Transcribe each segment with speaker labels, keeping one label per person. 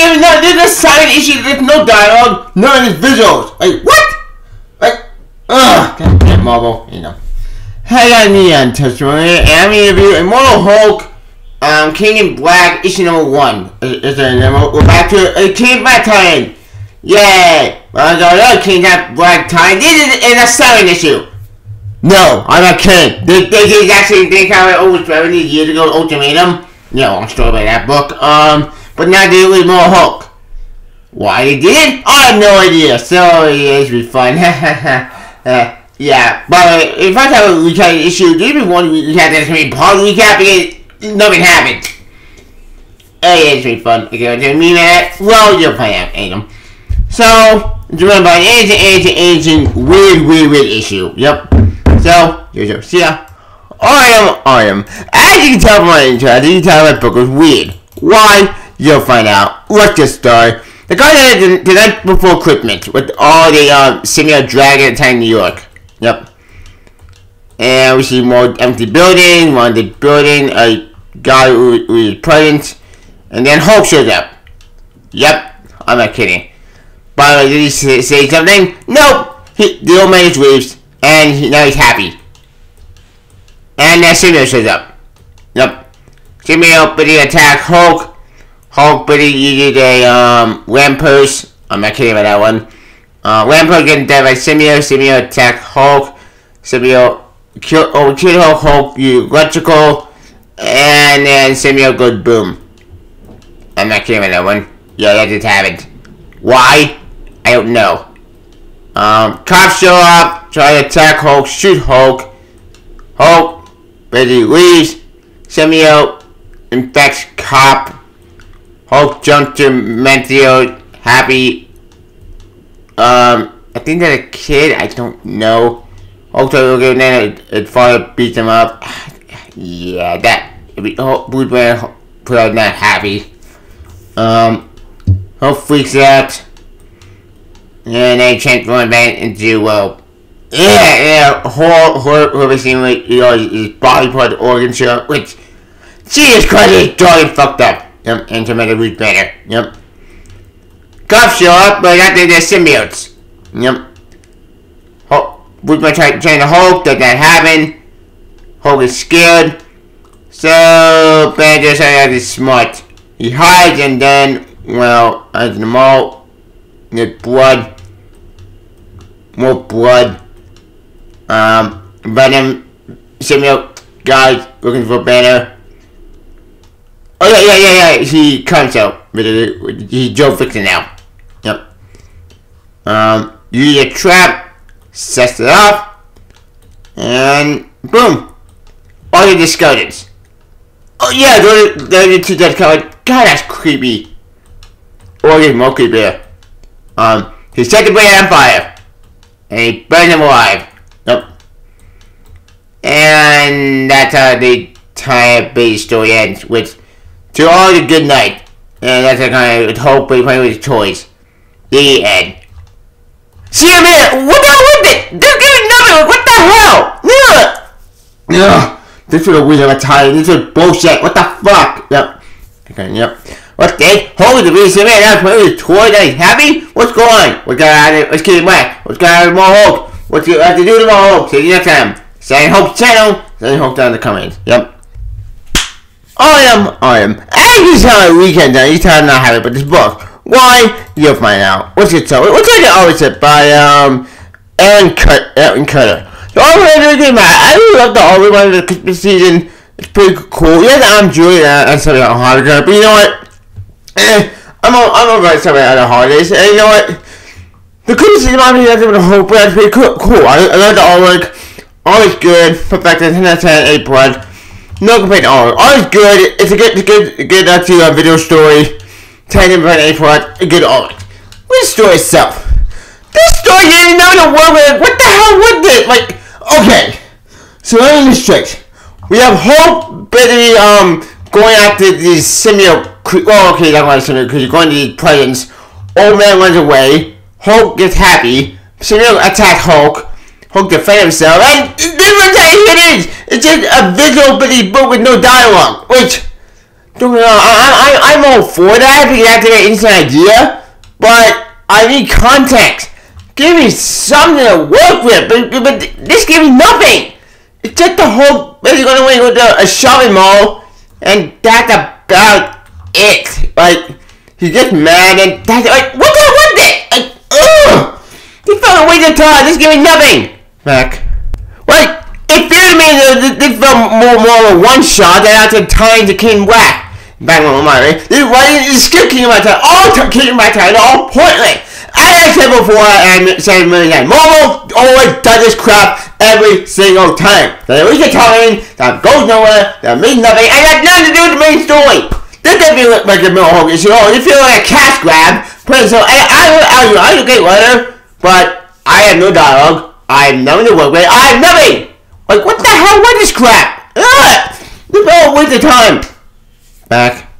Speaker 1: game, no, there's a silent issue, there's no dialogue, none of these visuals. Like, what? Like, ugh, goddamn Marvel, you know. Hey, I'm Neon Testimony, and I'm review Immortal Hulk, um, King in Black, issue number one. Is, is there, we're back to uh, King Black tie-in. Yay! Well, I go, King Black tie-in. This is, is a silent issue. No, I'm not kidding. They, they did actually think how it always 70 years ago, Ultimatum. Yeah, long story by that book. Um, but now they do more Hulk. Why they did? I have no idea. So it should be fun. uh, yeah, but if I have a recap issue, do you want to recap that's gonna be part of recap because nothing happened. Hey, it's pretty fun. Okay, you mean that? Well, find out, Adam. So, driven by an ancient, ancient, ancient, weird, weird, weird issue. Yep. So, here's your, see ya. I am, I am. As you can tell from my intro, as you can tell my book was weird. Why? You'll find out. Let's get started. The guy that did the night before Christmas with all the um, similar dragon attack New York. Yep. And we see more empty building, one the building, a guy who, who is present, and then Hulk shows up. Yep, I'm not kidding. By the way, did he say, say something? Nope. He, the old man just leaves, and he, now he's happy. And then Simio shows up. Yep. Simio, but he attacked Hulk. Hulk, he needed a um, Lampers. I'm not kidding about that one. Uh, Lampers getting dead by Simio. Simio attacked Hulk. Simio kill, oh, killed Hulk. Hulk, you electrical. And then Simio goes boom. I'm not kidding about that one. Yeah, that just happened. Why? I don't know. Um, cops show up, try to attack Hulk, shoot Hulk. Hulk, he leaves. Simio infects cop. Hulk to Mentio, happy. Um, I think that a kid, I don't know. Hulk and then it, father beats him up. yeah, that, Blue Man put out not happy. Um, Hulk freaks out. And they change going back into, well, yeah, yeah, horror, horror, horror scene like, you know, his body part organ show, which, Jesus Christ, is totally fucked up. Yep, and to make it week better. Yep. Cops show up, but after they're symbiotes. Yep. Hulk, Weekman trying to try Hulk, does that happen. Hulk is scared. So, Banjo is smart. He hides and then, well, as the mall, get blood. More blood. Um, Venom, Samuel, guys looking for Banner. Oh yeah, yeah, yeah, yeah. He comes out. He Joe Fixit now. Yep. Um, you a trap, sets it up, and boom. All the discarded. Oh yeah, those those are two dead color. God, that's creepy. Or even more creepy. Um, the brain on fire. And he burned him alive. Nope. And that's how the entire base story ends with to all the good night. And that's a kind of hope we play with toys. The end. See you man, what the hell is it? They're giving nothing, what the hell? Yeah. Ugh. This was a weird of a time. This was bullshit. What the fuck? Yep. Okay, yep. What's that? Holy the reason man, that's playing with toys that he's happy? What's going on? What's going on? Let's get him back. What's going on with more Hulk? What do you have to do to more Hulk? See you next time. Say Hulk channel. Say Hulk down in the comments. Yep. I am, I am. And you tell a weekend you tell not it, but this book. Why? You'll find out. What's it tell? What's like it always said by um Aaron Cut Aaron Kuder. So I'm gonna do I really love the only one of the Christmas season. It's pretty cool. Yeah, I'm Julie and something on holiday, but you know what? Eh, I'm all, I'm alright something on the holidays, and you know what? The Christmas season might be nothing but a whole, that's pretty cool. cool. I, I love the artwork. Always good. To 10 out of 10, 8 blood. No complaint at all. All is good. It's a good, good, good uh, to a video story. 10 and 8 for a good art. What is the story itself? This story didn't know the world with what the hell was this? Like, okay. So let me straight. We have Hope Betty um going after these simio well okay not going to simio because you're going to these presents. Old man runs away. Hulk gets happy. Simio attack Hulk. Hulk defend himself, and this is what it is! It's just a visual bitty book with no dialogue, which, don't wrong, I, I, I'm all for that because that's an instant idea, but I need context. Give me something to work with, but, but this gave me nothing. It's just the whole basically going away with a, shopping mall, and that's about it. Like he gets mad, and that's like what the what the like ugh. He felt a waste of time. This gave me nothing. Back. Like it feels me that this felt more more of a one shot than after time to King Black. Back on my. This why you skip King Black time. All King Black time. All pointless. I said before, and said million times, Marvel always does this crap every single time. They always get telling that goes nowhere, that means nothing, and has nothing to do with the main story. This doesn't feel like a Miller Hogan show. It feels like a cash grab. So I, I, I, I, I'm a great writer, but I have no dialogue. I have nothing to work with. I have nothing. Like what the hell? What is crap? Ugh! This is all waste of time. Back.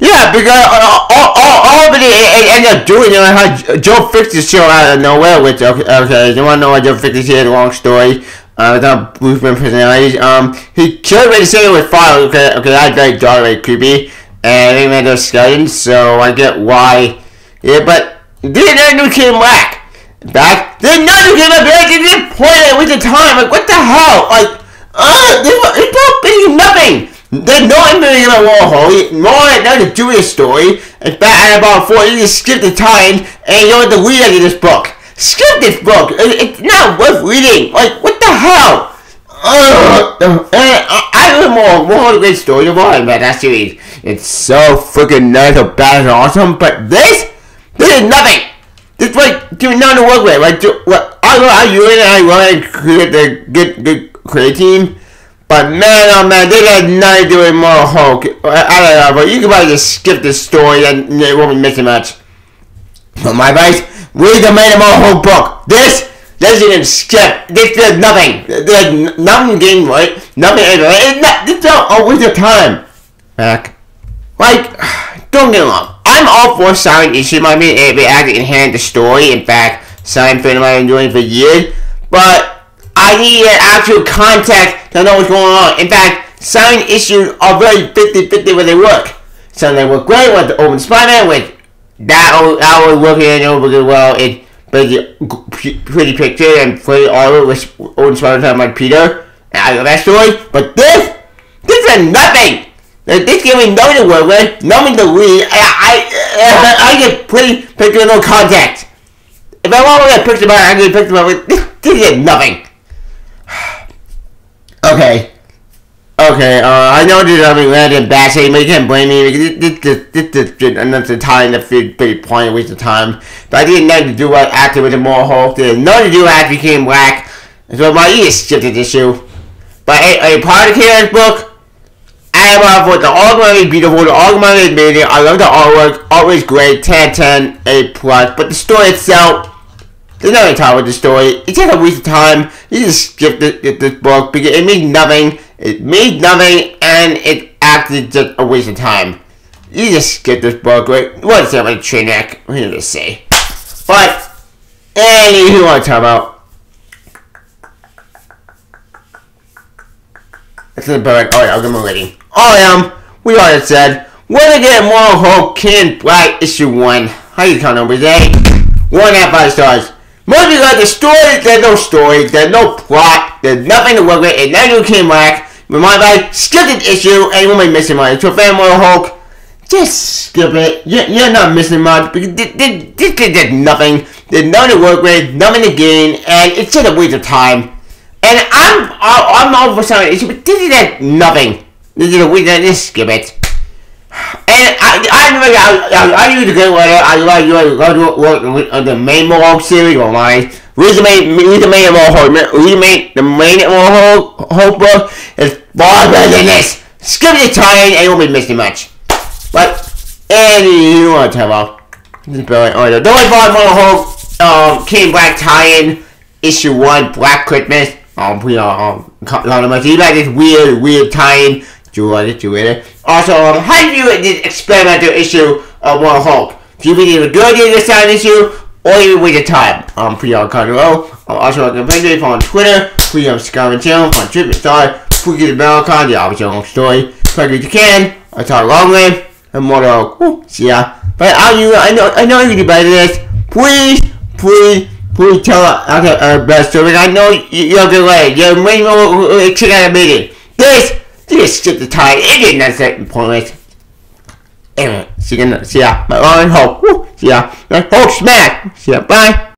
Speaker 1: Yeah, because all, all, all of it, it, ended up doing, know, how Joe fixed the show out of nowhere, which, okay, okay you want to know why Joe fixed the show, long story, uh, without blueprint personalities, um, he killed say it with fire, okay, okay, that's very dark, very creepy, and they made those skeletons, so I get why, yeah, but, didn't know new came back, back, didn't know new came back, they didn't point it with the time, like, what the hell, like, uh, they, they brought nothing, there's no ending in a Warhol, more than the Jewish story. It's back at about four, you just skip the time and you to read any of this book. Skip this book. It's not worth reading. Like, what the hell? Uh, uh, I read more, more great story of all about that series. It's so freaking nice, so bad and awesome, but this, this is nothing. This like doing nothing to work with. Like, what I know how you and I want to create the good, good create team. But man, oh man, they got nothing to do with more Hulk. I, don't know, but you can probably just skip this story and it won't be missing much. But my advice, read the Man of Hulk book. This doesn't even skip. This does nothing. There's nothing game right. Nothing. It's not. This waste of time. Back. Like, don't get me wrong. I'm all for silent issue. I mean, it, it actually enhance the story. In fact, silent film I've been doing for years. But I need an actual context to know what's going on. In fact, some issues are very 50-50 when they work. Some they work great with the Open Spider-Man, with that, that was working over really well. It's pretty, pretty picture and pretty artwork with Open Spider-Man like Peter. And I love that story. But this, this is nothing. This gave me nothing to work with, nothing to read. I, I, I get pretty picture no context. If I want to get a picture about I get a picture about. This, this is nothing. Okay. Okay, uh, I know this is a random bad thing, but you can't blame me because this, this, this, this, this another time that feels pretty point waste of time. But I didn't know to do what actor with the more Hulk. There's nothing to do after he came back. So my ears this issue. But a, a part of Karen's book, I love what the artwork is beautiful, the artwork is amazing, I love the artwork, is great, 10 10, A plus, but the story itself, there's nothing talk with the story. It's just a waste of time. You just skip this, this book because it means nothing. It means nothing, and it actually just a waste of time. You just skip this book, right? What's up with train wreck? What did I say? But, want to talk about? That's the bird. Oh yeah, I'll give him a rating. Oh yeah, we already said. We're gonna get more Hulk King Black issue one. How you count numbers, eh? One half five stars. Most of the story, there's no story, there's no plot, there's nothing to work with, and then you came back, remind me, skip this issue, and you won't be missing much. So fan more Hulk, just skip it. You're, you're not missing much, because this, this, this did nothing. There's nothing to work with, nothing to gain, and it's just a waste of time. And I'm I'm all for some issue, but this is nothing. This is a waste of just skip it. And I, I, I, I, use a good word. I like you to work on the main Mohawk series or my read the main the main Mohawk the main the main Mohawk book is far better than this. Skip the time and you won't be missing much. But any you want to tell about this brilliant order. The only part Mohawk um King Black tie-in issue one Black Christmas. Um, we are um, you like this weird weird tie-in do it? Do you it? Also, um, how do you this experimental issue of World Hulk? Do you it's a good idea to sign issue, or even waste of time? Um, pretty on Conroe. I'm also on the on Twitter. Please subscribe to channel on Trip Star. Please get the bell icon, the obvious story. Plug if you can. I talk long saw Longland, Immortal Hulk. See ya. But I, you, I know, I know you can buy this. Please, please, please tell our, our best story. I know you're good delayed. You're waiting for check out a meeting. This, this shit the tide. It not that important. Anyway, see ya. See ya. My Lauren Hulk. See ya. Hulk smack. See ya. Bye.